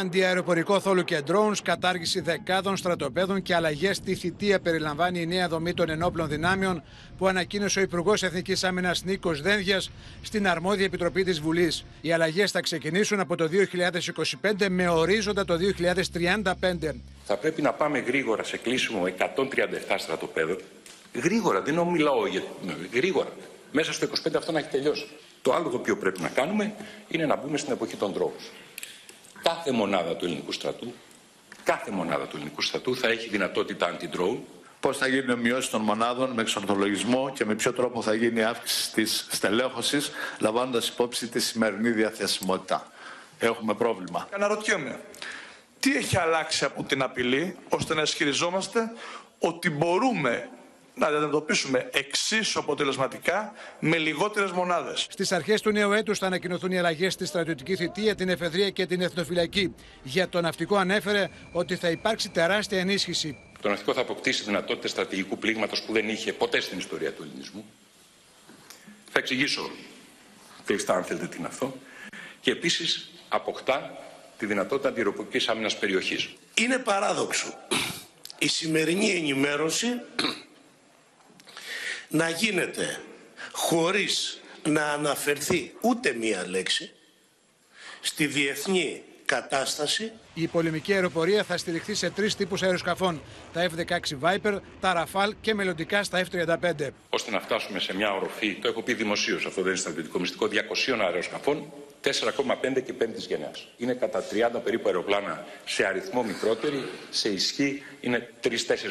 Αντιαεροπορικό θόλου και drones, κατάργηση δεκάδων στρατοπέδων και αλλαγές στη θητεία περιλαμβάνει η νέα δομή των ενόπλων δυνάμεων που ανακοίνωσε ο Υπουργός Εθνικής Άμυνας Νίκος Δένδιας στην αρμόδια επιτροπή της Βουλής. Οι αλλαγές θα ξεκινήσουν από το 2025 με ορίζοντα το 2035. Θα πρέπει να πάμε γρήγορα σε κλείσιμο 137 στρατοπέδων. Γρήγορα, δεν ομιλάω για. Γρήγορα. Μέσα στο 25 αυτό να έχει τελειώσει. Το άλλο το οποίο πρέπει να κάνουμε είναι να μπούμε στην εποχή των drones κάθε μονάδα του ελληνικού στρατού, κάθε μονάδα του ελληνικού στρατού θα έχει δυνατότητα anti-drone. Πώς θα γίνει η μειώση των μονάδων με εξορθολογισμό και με ποιο τρόπο θα γίνει η αύξηση της στελέχωσης, λαμβάνοντας υπόψη τη σημερινή διαθεσιμότητα. Έχουμε πρόβλημα. Αναρωτιέμαι, τι έχει αλλάξει από την απειλή ώστε να ισχυριζόμαστε ότι μπορούμε να αντιμετωπίσουμε εξίσου αποτελεσματικά με λιγότερες μονάδες. Στις αρχές του νέου έτους θα ανακοινωθούν οι αλλαγές στη στρατιωτική θητεία, την εφεδρεία και την εθνοφυλακή. Για το ναυτικό ανέφερε ότι θα υπάρξει τεράστια ενίσχυση. Το ναυτικό θα αποκτήσει δυνατότητες στρατηγικού πλήγματος που δεν είχε ποτέ στην ιστορία του ελληνισμού. Θα εξηγήσω κλειστά, αν θέλετε, τι είναι αυτό. Και επίσης αποκτά τη δυνατότητα αντιρροπορική άμυνας περιοχής. Είναι παράδοξο η σημερινή ενημέρωση να γίνεται χωρίς να αναφερθεί ούτε μία λέξη στη διεθνή κατάσταση. Η πολεμική αεροπορία θα στηριχθεί σε τρεις τύπους αεροσκαφών. Τα F-16 Viper, τα Rafale και μελλοντικά στα F-35. Ώστε να φτάσουμε σε μια οροφή, το έχω πει δημοσίως, αυτό δεν είναι στρατιωτικό μυστικό, 200 αεροσκαφών 4,5 και 5 γενιάς. Είναι κατά 30 περίπου αεροπλάνα σε αριθμό μικρότερη, σε ισχύ είναι 3-4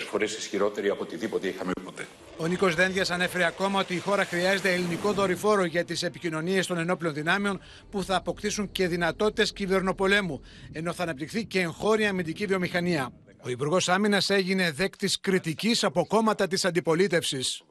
φορές ισχυρότερη από οτιδήποτε είχαμε ποτέ. Ο Νίκος Δένδιας ανέφερε ακόμα ότι η χώρα χρειάζεται ελληνικό δορυφόρο για τις επικοινωνίες των ενόπλων δυνάμεων που θα αποκτήσουν και δυνατότητες κυβερνοπολέμου, ενώ θα αναπτυχθεί και εγχώρια αμυντική βιομηχανία. Ο Υπουργός Άμυνας έγινε δέκτης κριτικής από κόμματα της αντιπολίτευσης.